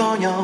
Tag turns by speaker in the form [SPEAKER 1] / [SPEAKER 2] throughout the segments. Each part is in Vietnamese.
[SPEAKER 1] đi đâu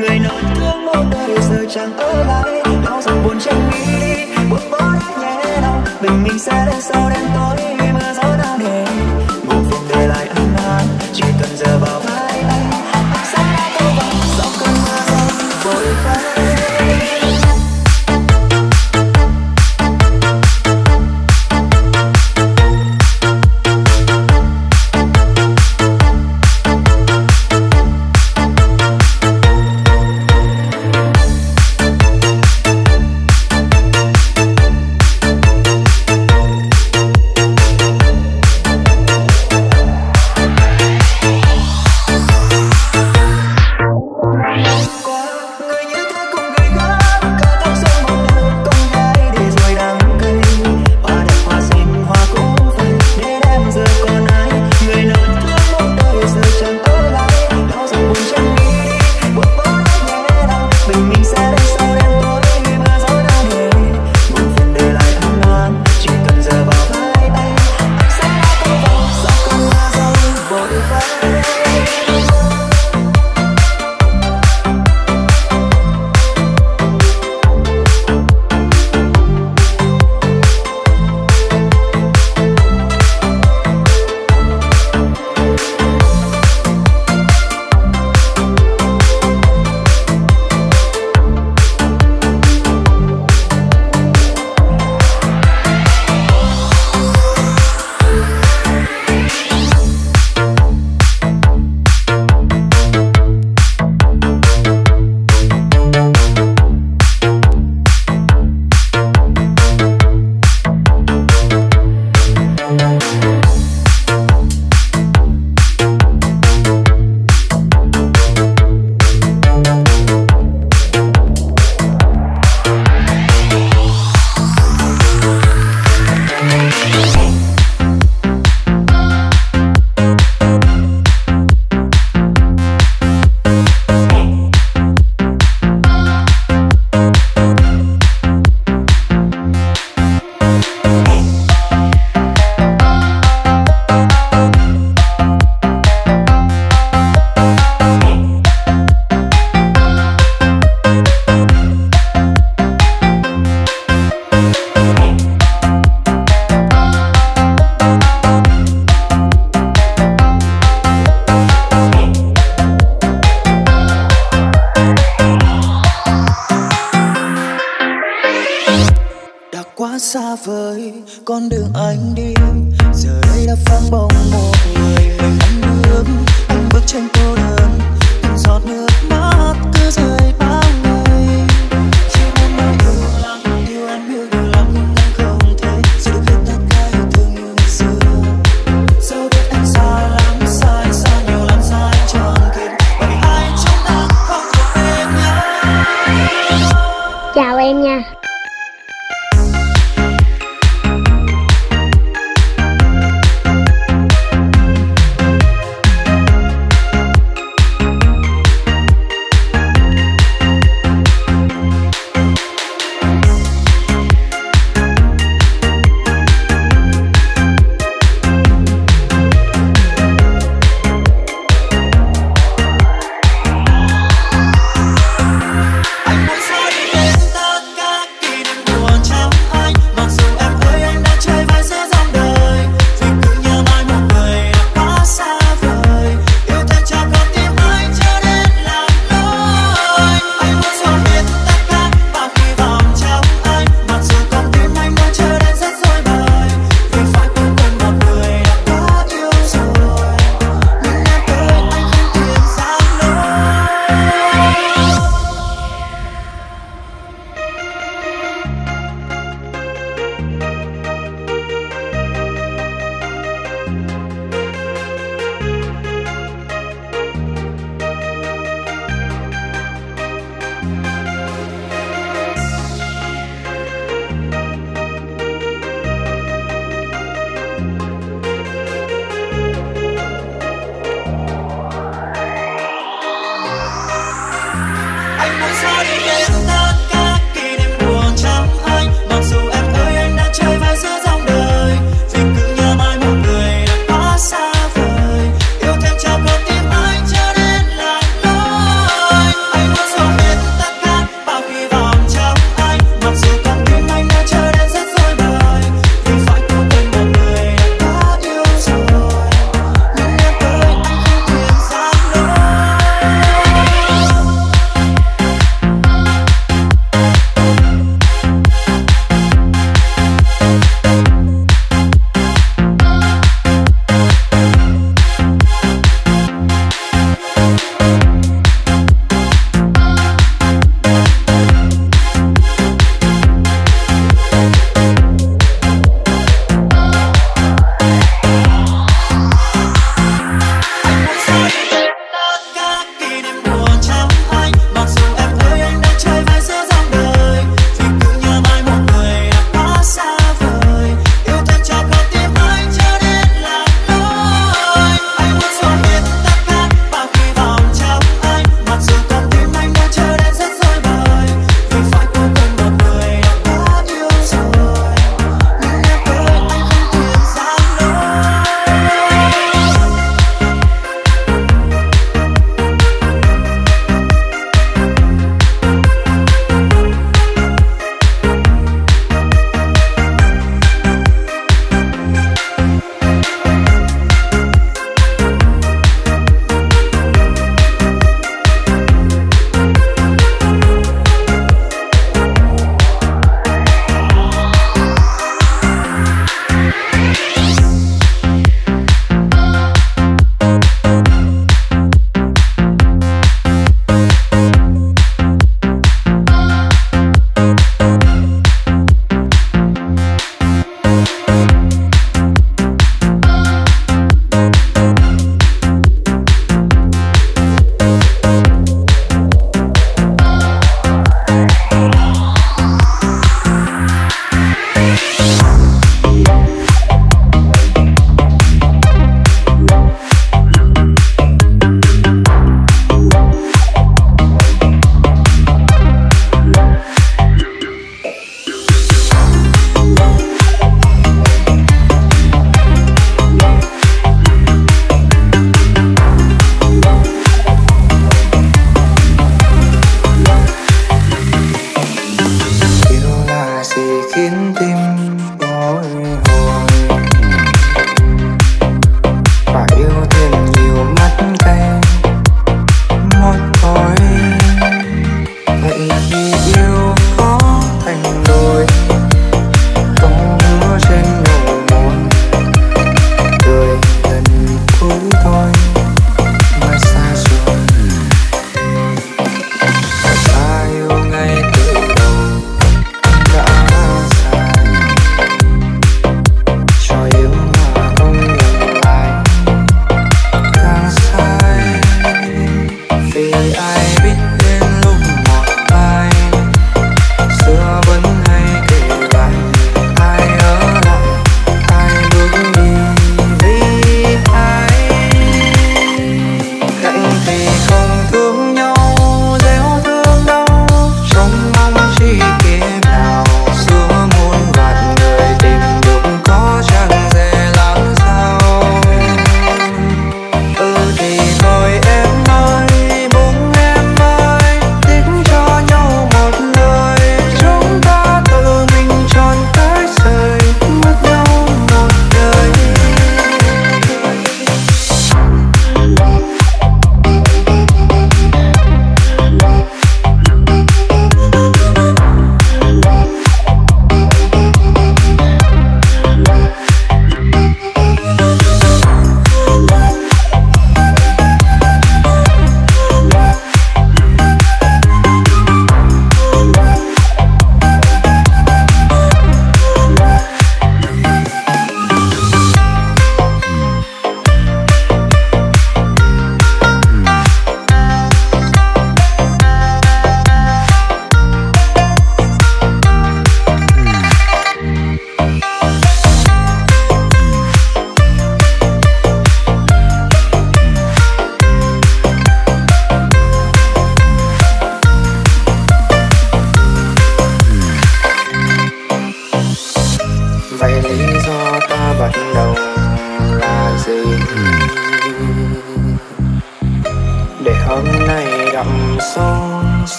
[SPEAKER 2] người nói thương một đời giờ chẳng ở lại đau rằng buồn chẳng nghĩ buồn bỏ đã nhẹ lòng bình minh sẽ đến sau
[SPEAKER 3] đây.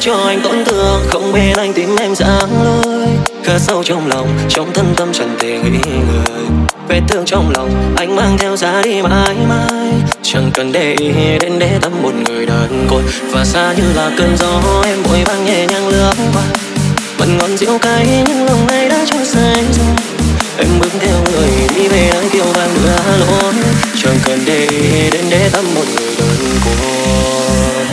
[SPEAKER 3] cho anh
[SPEAKER 4] tổn thương. Không bên anh tìm em dạng lối. Khá sâu trong lòng, trong thân tâm trần thể nghĩ người vết thương trong lòng, anh mang theo giá đi mãi mãi. Chẳng cần để ý đến để tâm một người đơn côi. Và xa như là cơn gió, em vội vang nhẹ nhàng lướt qua. Vẫn ngọn rượu cay nhưng lòng này đã trôi say rồi em bước theo người đi về nắng kiều vàng bữa lối. Chẳng cần để ý đến để tâm một người đơn côi.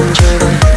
[SPEAKER 4] Jordan.